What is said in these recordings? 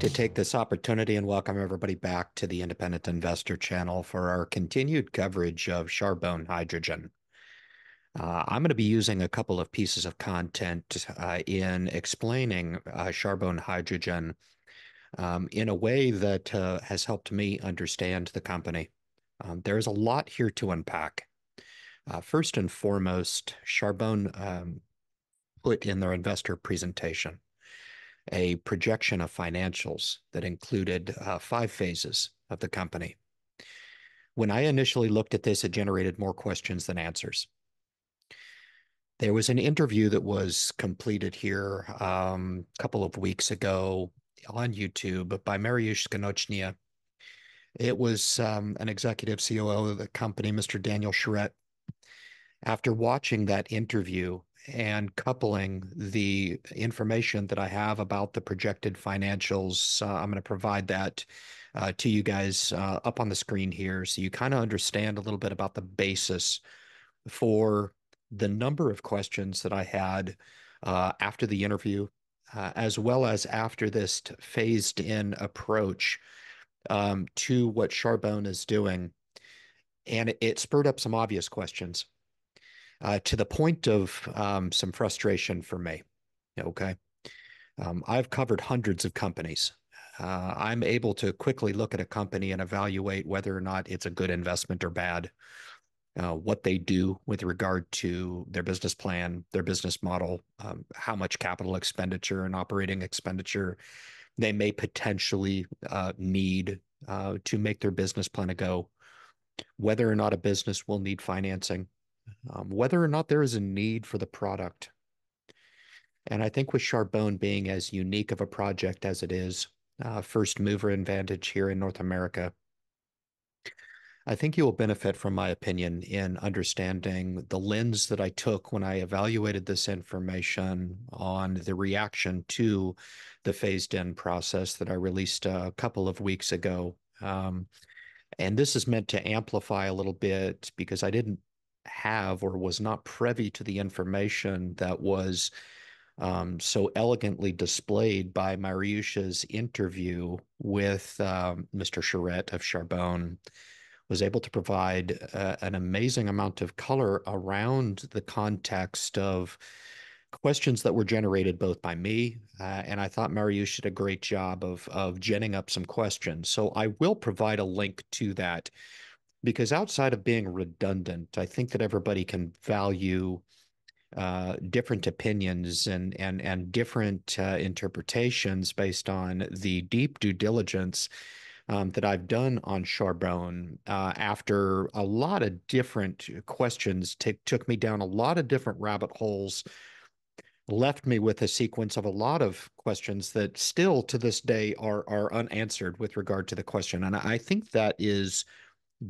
like to take this opportunity and welcome everybody back to the Independent Investor channel for our continued coverage of Charbone Hydrogen. Uh, I'm going to be using a couple of pieces of content uh, in explaining uh, Charbone Hydrogen um, in a way that uh, has helped me understand the company. Um, there's a lot here to unpack. Uh, first and foremost, Charbone um, put in their investor presentation a projection of financials that included uh, five phases of the company. When I initially looked at this, it generated more questions than answers. There was an interview that was completed here um, a couple of weeks ago on YouTube by Mariusz Skonieczny. It was um, an executive COO of the company, Mr. Daniel Charette. After watching that interview, and coupling the information that I have about the projected financials. Uh, I'm going to provide that uh, to you guys uh, up on the screen here so you kind of understand a little bit about the basis for the number of questions that I had uh, after the interview, uh, as well as after this phased in approach um, to what Charbone is doing. And it spurred up some obvious questions uh, to the point of um, some frustration for me. Okay. Um, I've covered hundreds of companies. Uh, I'm able to quickly look at a company and evaluate whether or not it's a good investment or bad, uh, what they do with regard to their business plan, their business model, um, how much capital expenditure and operating expenditure they may potentially uh, need uh, to make their business plan a go, whether or not a business will need financing, um, whether or not there is a need for the product. And I think with Charbone being as unique of a project as it is, uh, first mover advantage here in North America, I think you will benefit from my opinion in understanding the lens that I took when I evaluated this information on the reaction to the phased in process that I released a couple of weeks ago. Um, and this is meant to amplify a little bit because I didn't have or was not privy to the information that was um, so elegantly displayed by Mariusz's interview with um, Mr. Charette of Charbone, was able to provide uh, an amazing amount of color around the context of questions that were generated both by me uh, and I thought Mariusz did a great job of of genning up some questions. So I will provide a link to that because outside of being redundant, I think that everybody can value uh, different opinions and and and different uh, interpretations based on the deep due diligence um, that I've done on Charbone uh, after a lot of different questions t- took me down a lot of different rabbit holes left me with a sequence of a lot of questions that still to this day are are unanswered with regard to the question. And I think that is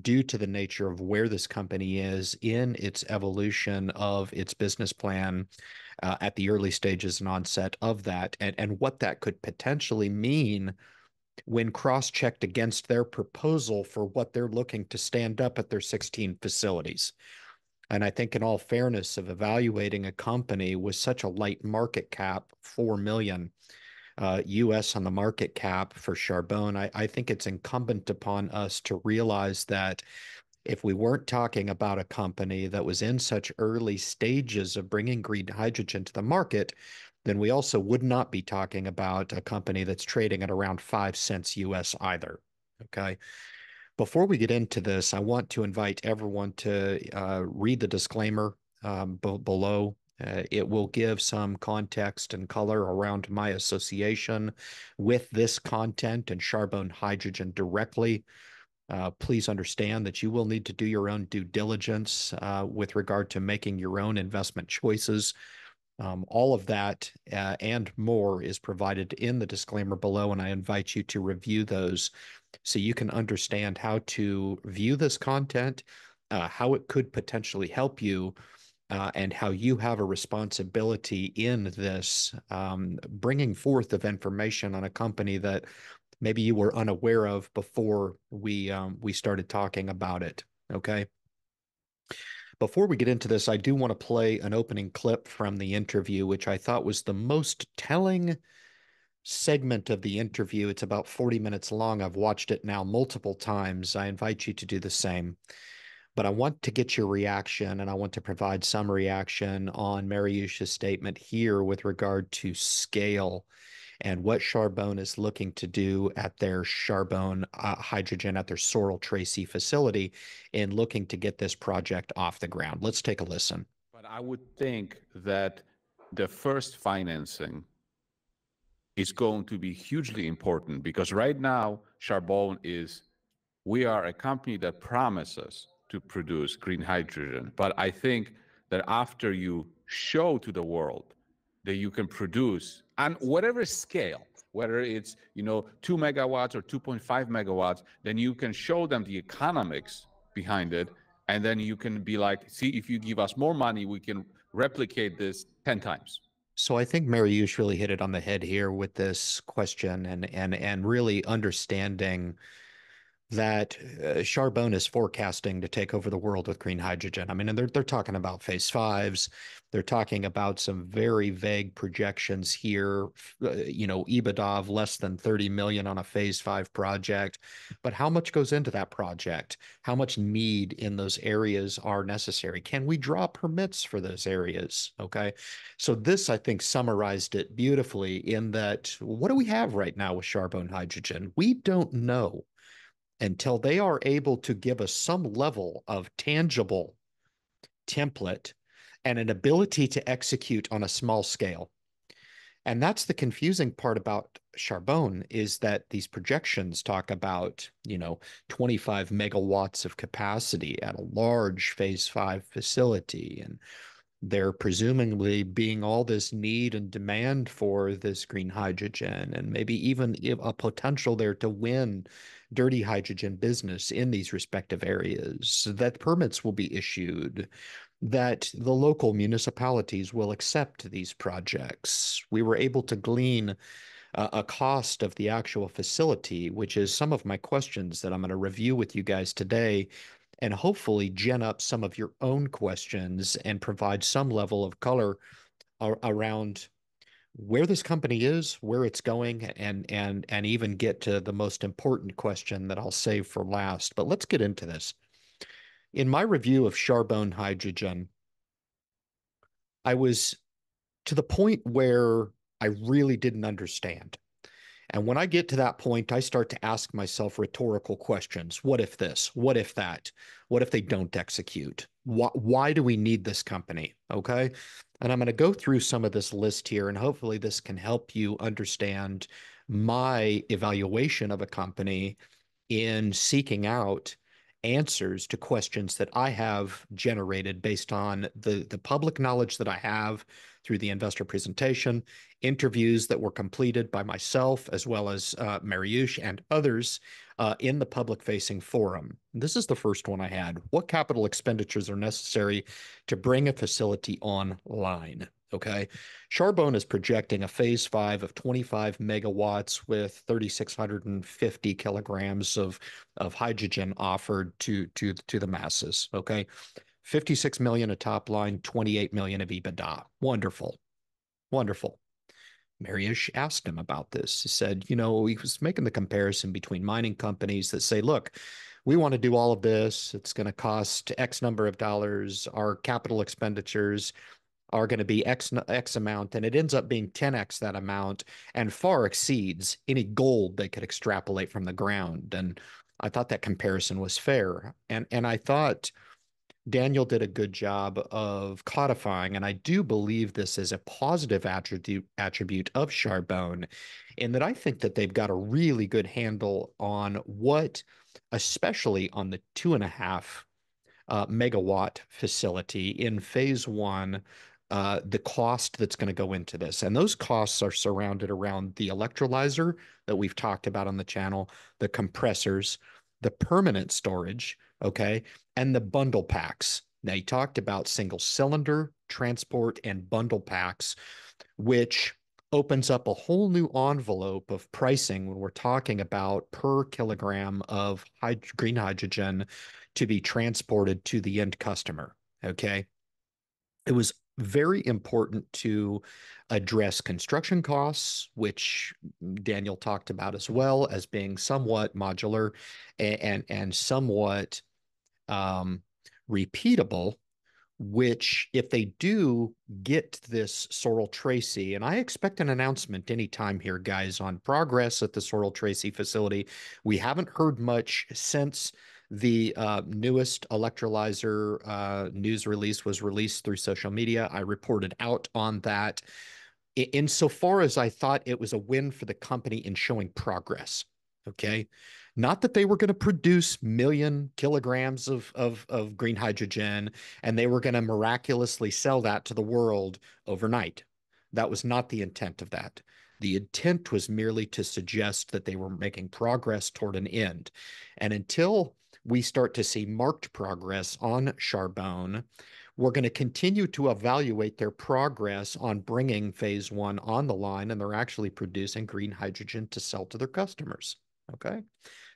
due to the nature of where this company is in its evolution of its business plan uh, at the early stages and onset of that, and, and what that could potentially mean when cross checked against their proposal for what they're looking to stand up at their 16 facilities. And I think, in all fairness, of evaluating a company with such a light market cap, 4 million, uh, US on the market cap for Charbone, I, I think it's incumbent upon us to realize that if we weren't talking about a company that was in such early stages of bringing green hydrogen to the market, then we also would not be talking about a company that's trading at around five cents US either. Okay. Before we get into this, I want to invite everyone to uh, read the disclaimer um, below uh, it will give some context and color around my association with this content and Charbone Hydrogen directly. Uh, please understand that you will need to do your own due diligence uh, with regard to making your own investment choices. Um, all of that uh, and more is provided in the disclaimer below, and I invite you to review those so you can understand how to view this content, uh, how it could potentially help you uh, and how you have a responsibility in this um, bringing forth of information on a company that maybe you were unaware of before we um, we started talking about it. Okay. Before we get into this, I do want to play an opening clip from the interview, which I thought was the most telling segment of the interview. It's about 40 minutes long. I've watched it now multiple times. I invite you to do the same. But I want to get your reaction and I want to provide some reaction on Mariusz's statement here with regard to scale and what Charbone is looking to do at their Charbone uh, hydrogen at their Sorel Tracy facility in looking to get this project off the ground. Let's take a listen. But I would think that the first financing is going to be hugely important because right now, Charbone is, we are a company that promises to produce green hydrogen. But I think that after you show to the world that you can produce on whatever scale, whether it's you know two megawatts or 2.5 megawatts, then you can show them the economics behind it, and then you can be like, see, if you give us more money, we can replicate this 10 times. So I think Mariusz really hit it on the head here with this question and and and really understanding that uh, Charbone is forecasting to take over the world with green hydrogen. I mean, and they're they're talking about phase fives. They're talking about some very vague projections here. Uh, you know, EBITDA of less than 30 million on a phase five project. But how much goes into that project? How much need in those areas are necessary? Can we draw permits for those areas? Okay. So this, I think, summarized it beautifully in that what do we have right now with Charbone hydrogen? We don't know until they are able to give us some level of tangible template and an ability to execute on a small scale. And that's the confusing part about Charbone is that these projections talk about, you know, 25 megawatts of capacity at a large phase five facility and there presumably being all this need and demand for this green hydrogen and maybe even a potential there to win dirty hydrogen business in these respective areas that permits will be issued that the local municipalities will accept these projects. We were able to glean a cost of the actual facility which is some of my questions that i'm going to review with you guys today and hopefully gen up some of your own questions and provide some level of color around where this company is, where it's going, and and and even get to the most important question that I'll save for last. But let's get into this. In my review of Charbone hydrogen, I was to the point where I really didn't understand. And when I get to that point, I start to ask myself rhetorical questions. What if this? What if that? What if they don't execute? Why, why do we need this company? Okay. And I'm going to go through some of this list here, and hopefully, this can help you understand my evaluation of a company in seeking out answers to questions that I have generated based on the, the public knowledge that I have through the investor presentation, interviews that were completed by myself as well as uh, and others uh, in the public facing forum. This is the first one I had. What capital expenditures are necessary to bring a facility online? Okay. Charbone is projecting a phase five of 25 megawatts with 3,650 kilograms of, of hydrogen offered to, to, to the masses. Okay. 56 million of top line, 28 million of EBITDA. Wonderful. Wonderful. Mariusz asked him about this. He said, you know, he was making the comparison between mining companies that say, look, we want to do all of this. It's going to cost X number of dollars. Our capital expenditures are going to be X, X amount, and it ends up being 10X that amount and far exceeds any gold they could extrapolate from the ground. And I thought that comparison was fair. And, and I thought Daniel did a good job of codifying, and I do believe this is a positive attribute attribute of Charbone, in that I think that they've got a really good handle on what, especially on the two and a half uh, megawatt facility in phase one, uh, the cost that's going to go into this. And those costs are surrounded around the electrolyzer that we've talked about on the channel, the compressors, the permanent storage, okay, and the bundle packs. Now, talked about single cylinder, transport, and bundle packs, which opens up a whole new envelope of pricing when we're talking about per kilogram of green hydrogen to be transported to the end customer. Okay. It was very important to address construction costs, which Daniel talked about as well as being somewhat modular and and, and somewhat um, repeatable which if they do get this Sorel Tracy, and I expect an announcement anytime here, guys, on progress at the Sorel Tracy facility. We haven't heard much since the uh, newest electrolyzer uh, news release was released through social media. I reported out on that. Insofar as I thought it was a win for the company in showing progress. Okay. Not that they were going to produce million kilograms of, of, of green hydrogen and they were going to miraculously sell that to the world overnight. That was not the intent of that. The intent was merely to suggest that they were making progress toward an end. And until we start to see marked progress on Charbone, we're going to continue to evaluate their progress on bringing phase one on the line, and they're actually producing green hydrogen to sell to their customers. Okay.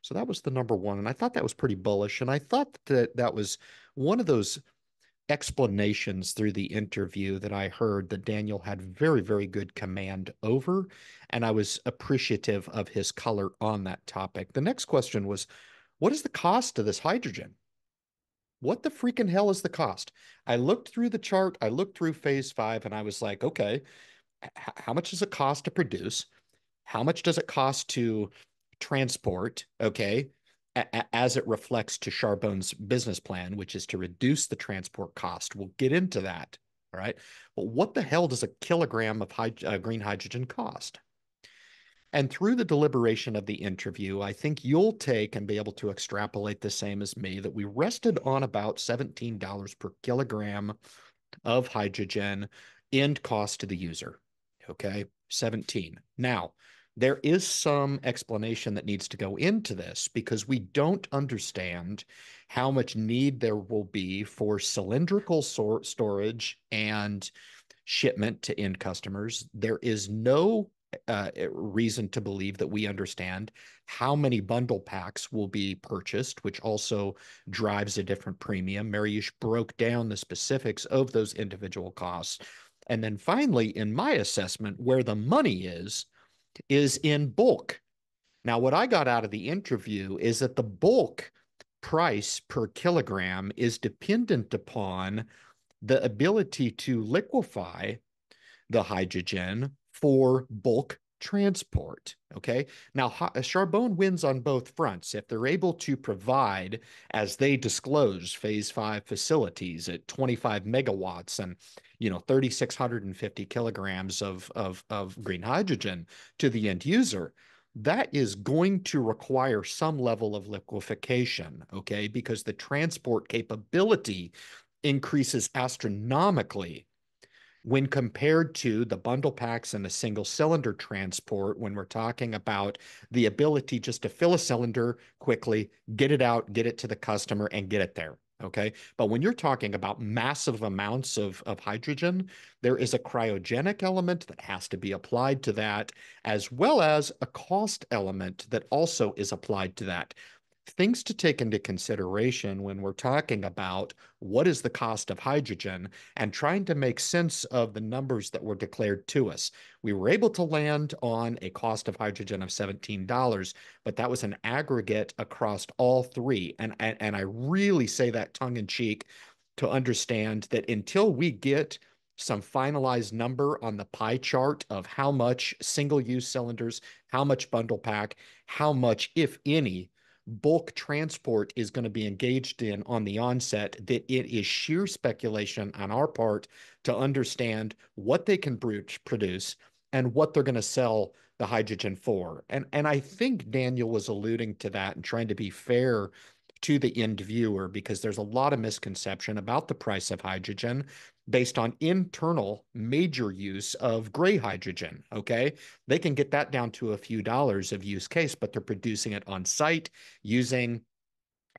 So that was the number one. And I thought that was pretty bullish. And I thought that that was one of those explanations through the interview that I heard that Daniel had very, very good command over. And I was appreciative of his color on that topic. The next question was what is the cost of this hydrogen? What the freaking hell is the cost? I looked through the chart, I looked through phase five, and I was like, okay, how much does it cost to produce? How much does it cost to transport, okay, as it reflects to Charbone's business plan, which is to reduce the transport cost. We'll get into that. All right. But what the hell does a kilogram of uh, green hydrogen cost? And through the deliberation of the interview, I think you'll take and be able to extrapolate the same as me that we rested on about $17 per kilogram of hydrogen end cost to the user. Okay. 17. Now, there is some explanation that needs to go into this because we don't understand how much need there will be for cylindrical storage and shipment to end customers. There is no uh, reason to believe that we understand how many bundle packs will be purchased, which also drives a different premium. Mariusz broke down the specifics of those individual costs. And then finally, in my assessment, where the money is, is in bulk. Now, what I got out of the interview is that the bulk price per kilogram is dependent upon the ability to liquefy the hydrogen for bulk transport. Okay. Now, uh, Charbone wins on both fronts. If they're able to provide, as they disclose, phase five facilities at 25 megawatts and you know 3650 kilograms of, of of green hydrogen to the end user that is going to require some level of liquefaction okay because the transport capability increases astronomically when compared to the bundle packs and the single cylinder transport when we're talking about the ability just to fill a cylinder quickly get it out get it to the customer and get it there Okay. But when you're talking about massive amounts of, of hydrogen, there is a cryogenic element that has to be applied to that, as well as a cost element that also is applied to that things to take into consideration when we're talking about what is the cost of hydrogen and trying to make sense of the numbers that were declared to us. We were able to land on a cost of hydrogen of $17, but that was an aggregate across all three. And, and, and I really say that tongue in cheek to understand that until we get some finalized number on the pie chart of how much single use cylinders, how much bundle pack, how much, if any, bulk transport is going to be engaged in on the onset, that it is sheer speculation on our part to understand what they can produce and what they're going to sell the hydrogen for. And and I think Daniel was alluding to that and trying to be fair to the end viewer because there's a lot of misconception about the price of hydrogen based on internal major use of gray hydrogen. Okay. They can get that down to a few dollars of use case, but they're producing it on site using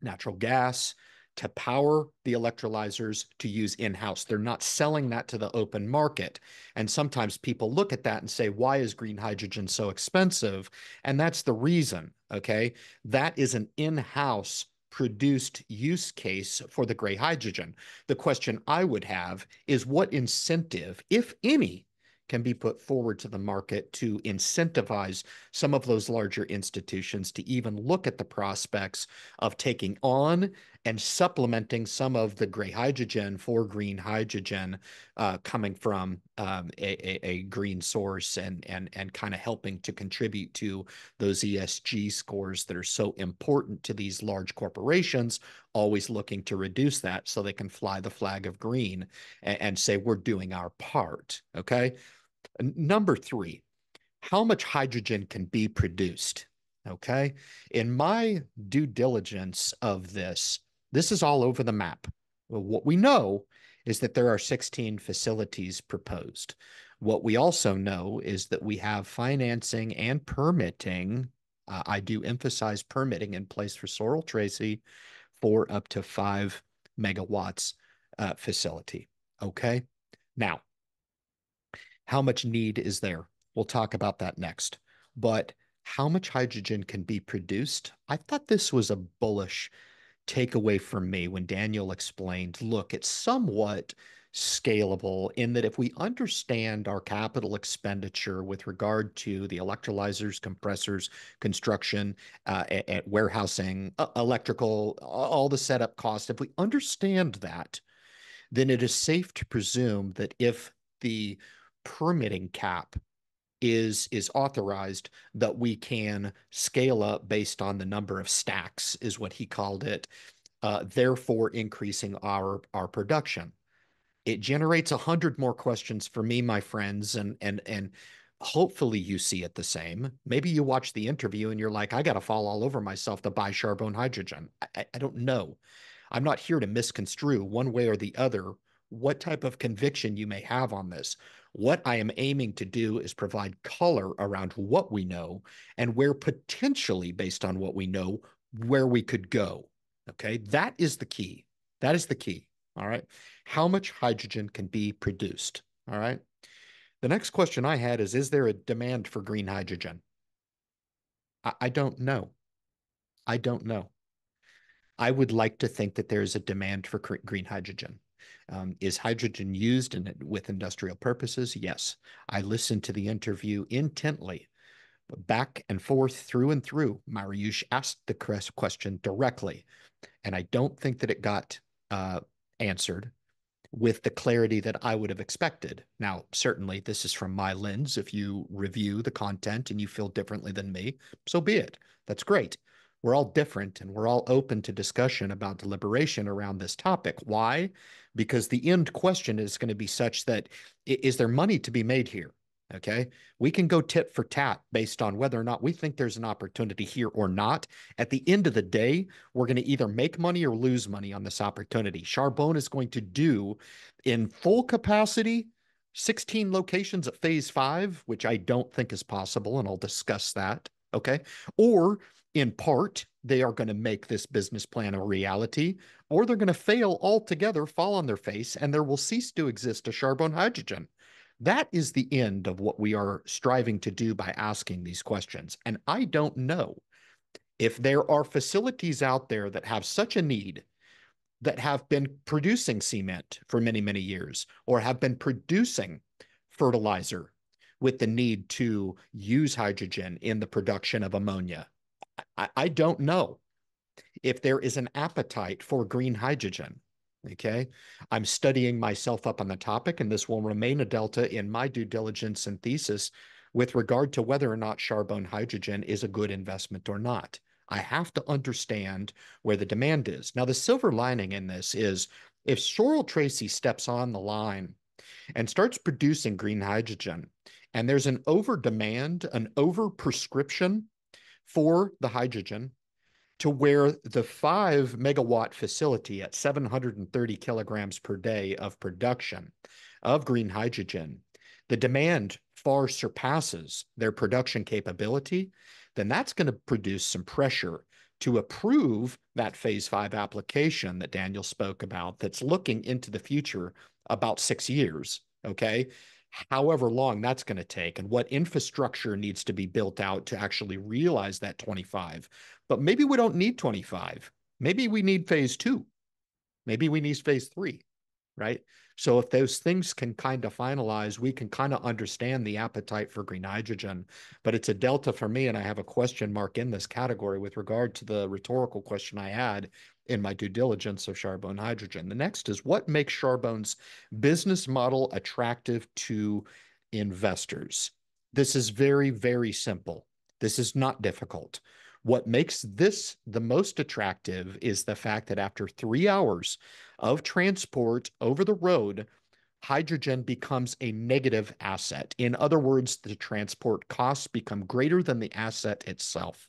natural gas to power the electrolyzers to use in house. They're not selling that to the open market. And sometimes people look at that and say, why is green hydrogen so expensive? And that's the reason. Okay. That is an in house produced use case for the gray hydrogen. The question I would have is what incentive, if any, can be put forward to the market to incentivize some of those larger institutions to even look at the prospects of taking on and supplementing some of the gray hydrogen for green hydrogen uh, coming from um, a, a, a, green source and and and kind of helping to contribute to those ESG scores that are so important to these large corporations, always looking to reduce that so they can fly the flag of green and, and say we're doing our part. Okay. Number three, how much hydrogen can be produced? Okay. In my due diligence of this, this is all over the map. Well, what we know is that there are 16 facilities proposed. What we also know is that we have financing and permitting. Uh, I do emphasize permitting in place for Sorel Tracy for up to five megawatts uh, facility. Okay. Now, how much need is there? We'll talk about that next. But how much hydrogen can be produced? I thought this was a bullish takeaway for me when Daniel explained look, it's somewhat scalable in that if we understand our capital expenditure with regard to the electrolyzers, compressors, construction, uh, at, warehousing, uh, electrical, all the setup costs, if we understand that, then it is safe to presume that if the permitting cap is is authorized that we can scale up based on the number of stacks is what he called it uh, therefore increasing our our production. It generates a hundred more questions for me my friends and and and hopefully you see it the same. Maybe you watch the interview and you're like i gotta fall all over myself to buy charbone hydrogen. I, I don't know. I'm not here to misconstrue one way or the other what type of conviction you may have on this what I am aiming to do is provide color around what we know and where potentially, based on what we know, where we could go. Okay, that is the key. That is the key. All right. How much hydrogen can be produced? All right. The next question I had is Is there a demand for green hydrogen? I, I don't know. I don't know. I would like to think that there is a demand for green hydrogen. Um, is hydrogen used in, with industrial purposes? Yes. I listened to the interview intently, back and forth, through and through. Mariusz asked the question directly, and I don't think that it got uh, answered with the clarity that I would have expected. Now, certainly, this is from my lens. If you review the content and you feel differently than me, so be it. That's great we're all different and we're all open to discussion about deliberation around this topic. Why? Because the end question is going to be such that is there money to be made here? Okay. We can go tit for tat based on whether or not we think there's an opportunity here or not. At the end of the day, we're going to either make money or lose money on this opportunity. Charbone is going to do in full capacity 16 locations at phase five, which I don't think is possible. And I'll discuss that. Okay. Or in part, they are going to make this business plan a reality, or they're going to fail altogether, fall on their face, and there will cease to exist a Charbone hydrogen. That is the end of what we are striving to do by asking these questions. And I don't know if there are facilities out there that have such a need that have been producing cement for many, many years or have been producing fertilizer with the need to use hydrogen in the production of ammonia I, I don't know if there is an appetite for green hydrogen. Okay. I'm studying myself up on the topic, and this will remain a delta in my due diligence and thesis with regard to whether or not Charbone hydrogen is a good investment or not. I have to understand where the demand is. Now, the silver lining in this is if Sorel Tracy steps on the line and starts producing green hydrogen, and there's an over demand, an over prescription for the hydrogen to where the five megawatt facility at 730 kilograms per day of production of green hydrogen, the demand far surpasses their production capability, then that's going to produce some pressure to approve that phase five application that Daniel spoke about that's looking into the future about six years. Okay however long that's going to take and what infrastructure needs to be built out to actually realize that 25 but maybe we don't need 25 Maybe we need phase two. Maybe we need phase three, right? So if those things can kind of finalize, we can kind of understand the appetite for green hydrogen. But it's a delta for me, and I have a question mark in this category with regard to the rhetorical question I had in my due diligence of Charbone Hydrogen. The next is what makes Charbone's business model attractive to investors? This is very, very simple. This is not difficult. What makes this the most attractive is the fact that after three hours of transport over the road, hydrogen becomes a negative asset. In other words, the transport costs become greater than the asset itself.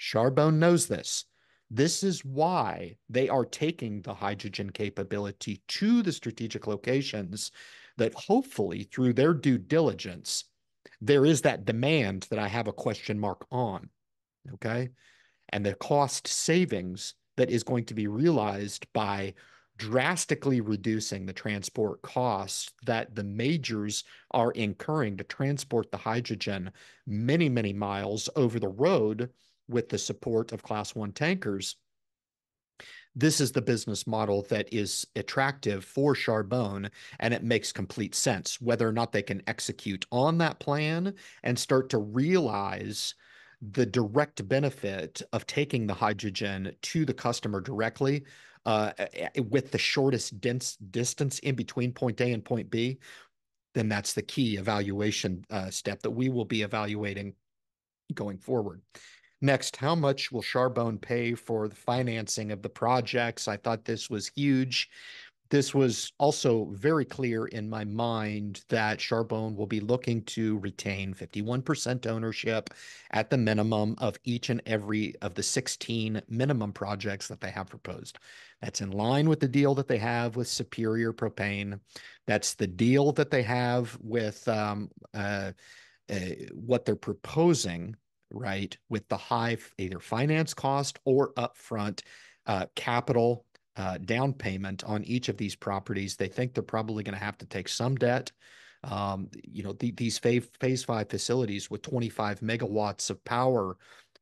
Charbone knows this. This is why they are taking the hydrogen capability to the strategic locations that hopefully through their due diligence, there is that demand that I have a question mark on okay? And the cost savings that is going to be realized by drastically reducing the transport costs that the majors are incurring to transport the hydrogen many, many miles over the road with the support of Class 1 tankers. This is the business model that is attractive for Charbone, and it makes complete sense. Whether or not they can execute on that plan and start to realize the direct benefit of taking the hydrogen to the customer directly uh, with the shortest dense distance in between point A and point B, then that's the key evaluation uh, step that we will be evaluating going forward. Next, how much will Charbone pay for the financing of the projects? I thought this was huge. This was also very clear in my mind that Charbone will be looking to retain 51% ownership at the minimum of each and every of the 16 minimum projects that they have proposed. That's in line with the deal that they have with Superior Propane. That's the deal that they have with um, uh, uh, what they're proposing, right, with the high either finance cost or upfront uh, capital uh, down payment on each of these properties. They think they're probably going to have to take some debt. Um, you know, the, these phase, phase five facilities with 25 megawatts of power,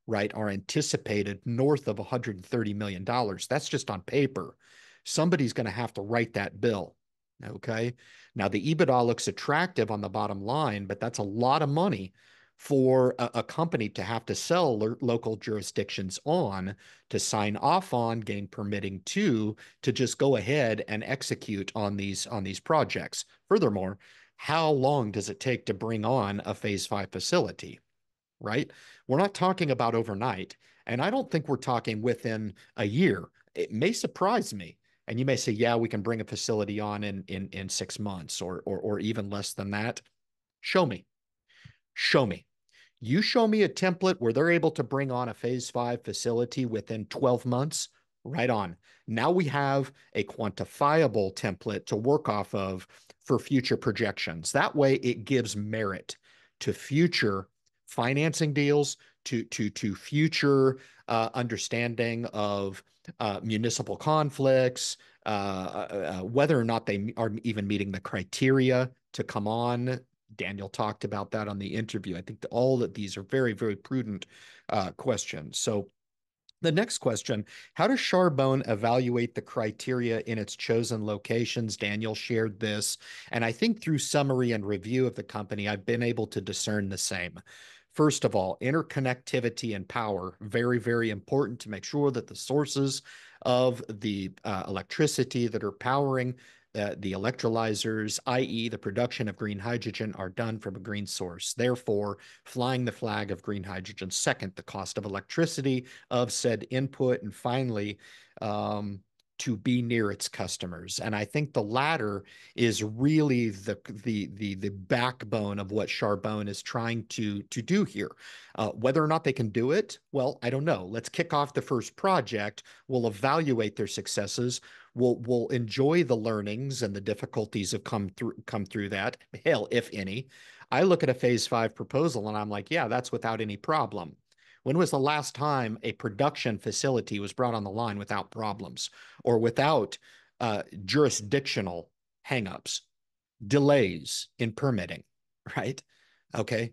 right, are anticipated north of 130 million dollars. That's just on paper. Somebody's going to have to write that bill. Okay. Now the EBITDA looks attractive on the bottom line, but that's a lot of money for a, a, company to have to sell lo local jurisdictions on to sign off on gain permitting to to just go ahead and execute on these on these projects. Furthermore how long does it take to bring on a phase 5 facility right? We're not talking about overnight and i don't think we're talking within a year. It may surprise me and you may say yeah we can bring a facility on in in in 6 months or or or even less than that. Show me. Show me you show me a template where they're able to bring on a phase five facility within 12 months, right on. Now we have a quantifiable template to work off of for future projections. That way it gives merit to future financing deals, to, to, to future uh, understanding of uh, municipal conflicts, uh, uh, uh whether or not they are even meeting the criteria to come on Daniel talked about that on the interview. I think all of these are very, very prudent uh, questions. So the next question, how does Charbone evaluate the criteria in its chosen locations? Daniel shared this, and I think through summary and review of the company, I've been able to discern the same. First of all, interconnectivity and power, very, very important to make sure that the sources of the uh, electricity that are powering uh, the electrolyzers, i.e., the production of green hydrogen, are done from a green source. Therefore, flying the flag of green hydrogen. Second, the cost of electricity of said input. And finally, um, to be near its customers. And I think the latter is really the the the the backbone of what Charbone is trying to to do here. Uh, whether or not they can do it, well, I don't know. Let's kick off the first project. We'll evaluate their successes. We'll we'll enjoy the learnings and the difficulties have come through come through that. Hell, if any. I look at a phase five proposal and I'm like, yeah, that's without any problem. When was the last time a production facility was brought on the line without problems or without uh, jurisdictional hangups, delays in permitting, right? Okay.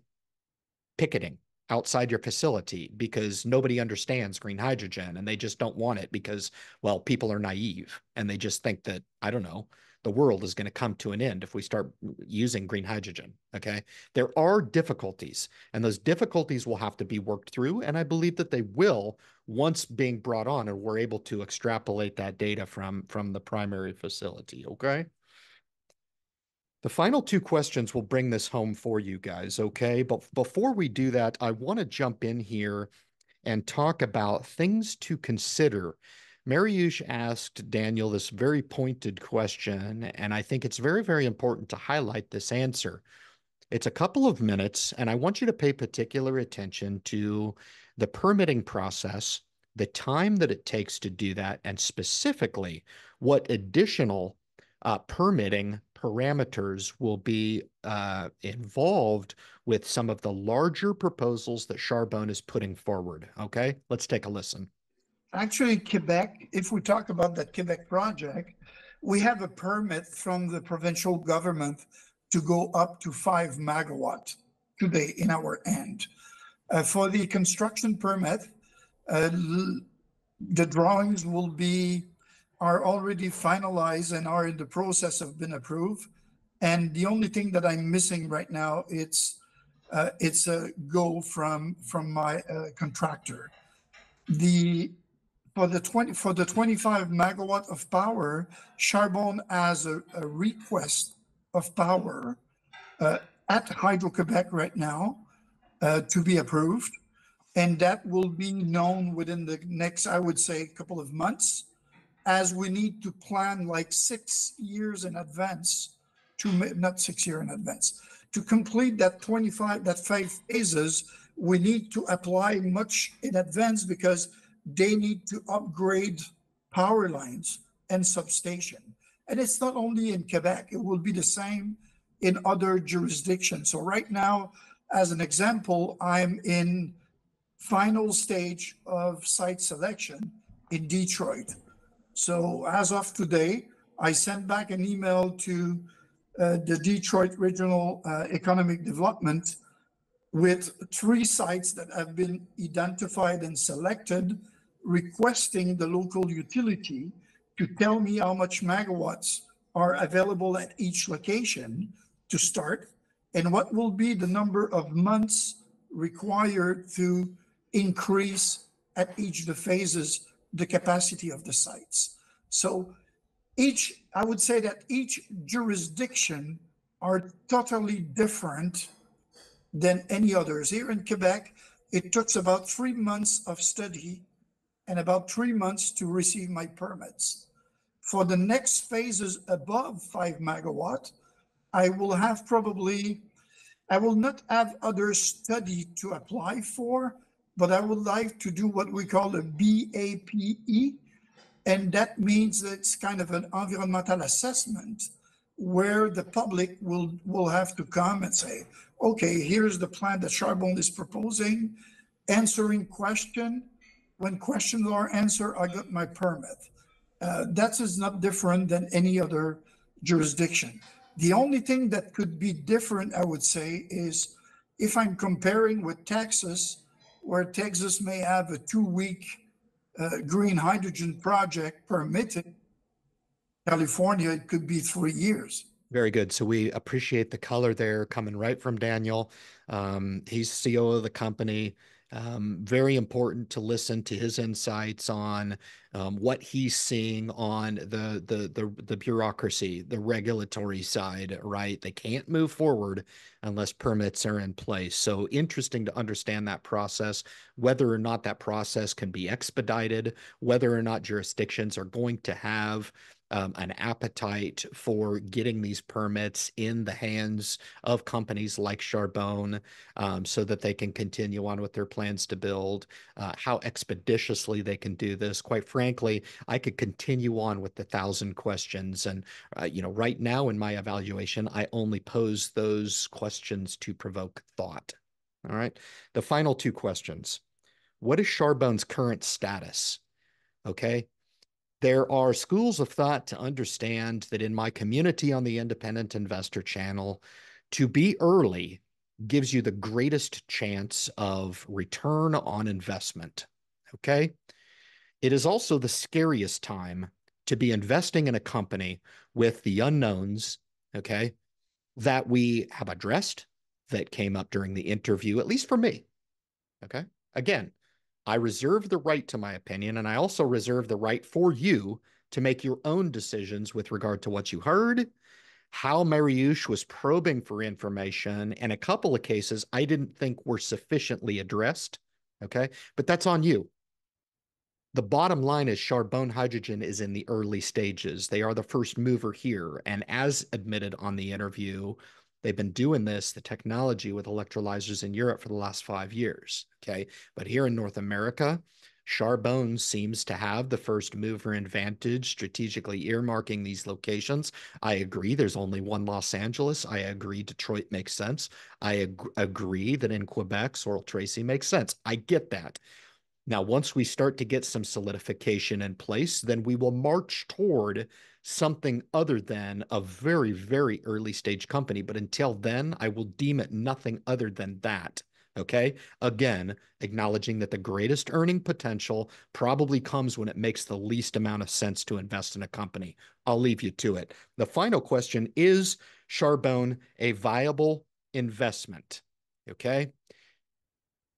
Picketing. Outside your facility because nobody understands green hydrogen and they just don't want it because, well, people are naive and they just think that, I don't know, the world is going to come to an end if we start using green hydrogen. Okay. There are difficulties, and those difficulties will have to be worked through. And I believe that they will once being brought on and we're able to extrapolate that data from, from the primary facility. Okay. The final two questions will bring this home for you guys, okay? But before we do that, I want to jump in here and talk about things to consider Mariusz asked Daniel this very pointed question, and I think it's very, very important to highlight this answer. It's a couple of minutes, and I want you to pay particular attention to the permitting process, the time that it takes to do that, and specifically what additional uh, permitting parameters will be uh, involved with some of the larger proposals that Charbone is putting forward. Okay, let's take a listen. Actually, Quebec, if we talk about that Quebec project, we have a permit from the provincial government to go up to five megawatt today in our end. Uh, for the construction permit, uh, the drawings will be are already finalized and are in the process of being approved. And the only thing that I'm missing right now it's uh, it's a go from from my uh, contractor. The for the 20 for the 25 megawatt of power, Charbone has a, a request of power uh, at Hydro-Quebec right now uh, to be approved. And that will be known within the next, I would say, couple of months, as we need to plan like six years in advance to, not six year in advance, to complete that 25, that five phases, we need to apply much in advance because they need to upgrade power lines and substation. And it's not only in Quebec, it will be the same in other jurisdictions. So right now, as an example, I'm in final stage of site selection in Detroit. So as of today, I sent back an email to uh, the Detroit Regional uh, Economic Development with three sites that have been identified and selected requesting the local utility to tell me how much megawatts are available at each location to start and what will be the number of months required to increase at each of the phases the capacity of the sites. So each, I would say that each jurisdiction are totally different than any others. Here in Quebec, it took about three months of study and about three months to receive my permits. For the next phases above five megawatt, I will have probably, I will not have other study to apply for, but I would like to do what we call a BAPE. And that means that it's kind of an environmental assessment where the public will, will have to come and say, okay, here's the plan that Charbone is proposing, answering question, when questions are answered, I got my permit. Uh, that is not different than any other jurisdiction. The only thing that could be different, I would say, is if I'm comparing with Texas, where Texas may have a two-week uh, green hydrogen project permitted, California, it could be three years. Very good. So we appreciate the color there coming right from Daniel. Um, he's CEO of the company. Um, very important to listen to his insights on um, what he's seeing on the, the the the bureaucracy, the regulatory side. Right, they can't move forward unless permits are in place. So interesting to understand that process, whether or not that process can be expedited, whether or not jurisdictions are going to have um, an appetite for getting these permits in the hands of companies like Charbone um, so that they can continue on with their plans to build, uh, how expeditiously they can do this. Quite frankly, I could continue on with the thousand questions. And, uh, you know, right now in my evaluation, I only pose those questions to provoke thought. All right. The final two questions. What is Charbone's current status? Okay. There are schools of thought to understand that in my community on the Independent Investor channel, to be early gives you the greatest chance of return on investment. Okay. It is also the scariest time to be investing in a company with the unknowns, okay, that we have addressed that came up during the interview, at least for me. Okay. Again, I reserve the right to my opinion, and I also reserve the right for you to make your own decisions with regard to what you heard, how Mariusz was probing for information, and a couple of cases I didn't think were sufficiently addressed. Okay. But that's on you. The bottom line is Charbone Hydrogen is in the early stages. They are the first mover here. And as admitted on the interview, they've been doing this, the technology with electrolyzers in Europe for the last five years. Okay. But here in North America, Charbone seems to have the first mover advantage, strategically earmarking these locations. I agree there's only one Los Angeles. I agree Detroit makes sense. I ag- agree that in Quebec, Sorel Tracy makes sense. I get that. Now, once we start to get some solidification in place, then we will march toward something other than a very, very early stage company. But until then, I will deem it nothing other than that. Okay. Again, acknowledging that the greatest earning potential probably comes when it makes the least amount of sense to invest in a company. I'll leave you to it. The final question is Charbone a viable investment? Okay.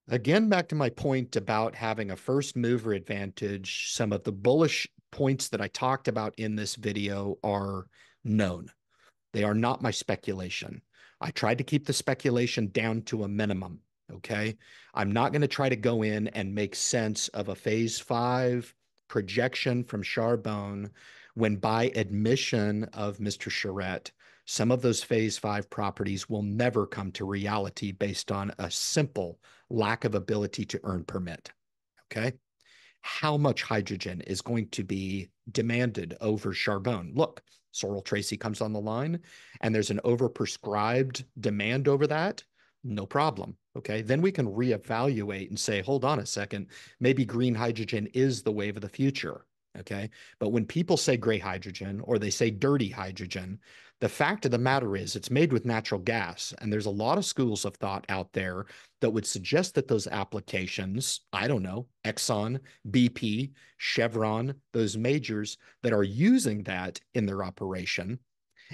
Again, back to my point about having a first mover advantage, some of the bullish points that I talked about in this video are known. They are not my speculation. I tried to keep the speculation down to a minimum. Okay. I'm not going to try to go in and make sense of a phase five projection from Charbone when, by admission of Mr. Charette, some of those phase five properties will never come to reality based on a simple lack of ability to earn permit. Okay. How much hydrogen is going to be demanded over Charbone? Look, Sorel Tracy comes on the line and there's an overprescribed demand over that. No problem. Okay. Then we can reevaluate and say, hold on a second, maybe green hydrogen is the wave of the future. Okay. But when people say gray hydrogen or they say dirty hydrogen, the fact of the matter is it's made with natural gas. And there's a lot of schools of thought out there that would suggest that those applications, I don't know, Exxon, BP, Chevron, those majors that are using that in their operation,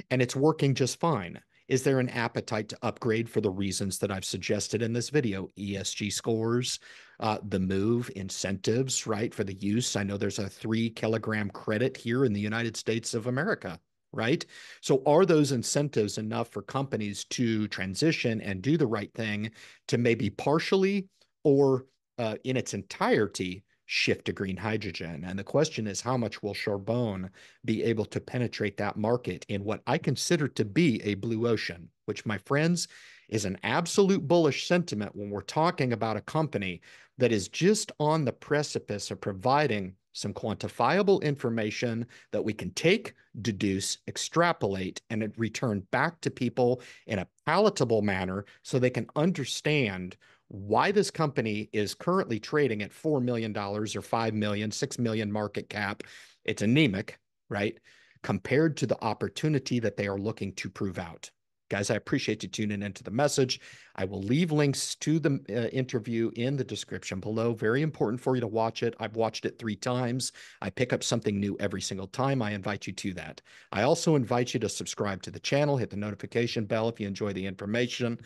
and it's working just fine. Is there an appetite to upgrade for the reasons that I've suggested in this video? ESG scores, uh, the move, incentives, right, for the use. I know there's a three kilogram credit here in the United States of America right? So, are those incentives enough for companies to transition and do the right thing to maybe partially or uh, in its entirety shift to green hydrogen. And the question is, how much will Charbone be able to penetrate that market in what I consider to be a blue ocean, which, my friends, is an absolute bullish sentiment when we're talking about a company that is just on the precipice of providing some quantifiable information that we can take, deduce, extrapolate, and return back to people in a palatable manner so they can understand why this company is currently trading at $4 million or $5 million, $6 million market cap. It's anemic, right? Compared to the opportunity that they are looking to prove out. Guys, I appreciate you tuning into the message. I will leave links to the uh, interview in the description below. Very important for you to watch it. I've watched it three times. I pick up something new every single time. I invite you to that. I also invite you to subscribe to the channel, hit the notification bell if you enjoy the information.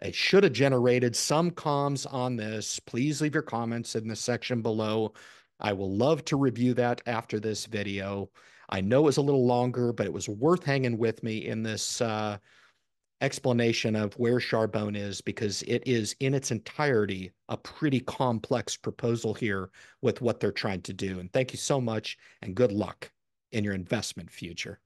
It should have generated some comms on this. Please leave your comments in the section below. I will love to review that after this video. I know it was a little longer, but it was worth hanging with me in this uh, explanation of where Charbone is because it is in its entirety a pretty complex proposal here with what they're trying to do. And thank you so much and good luck in your investment future.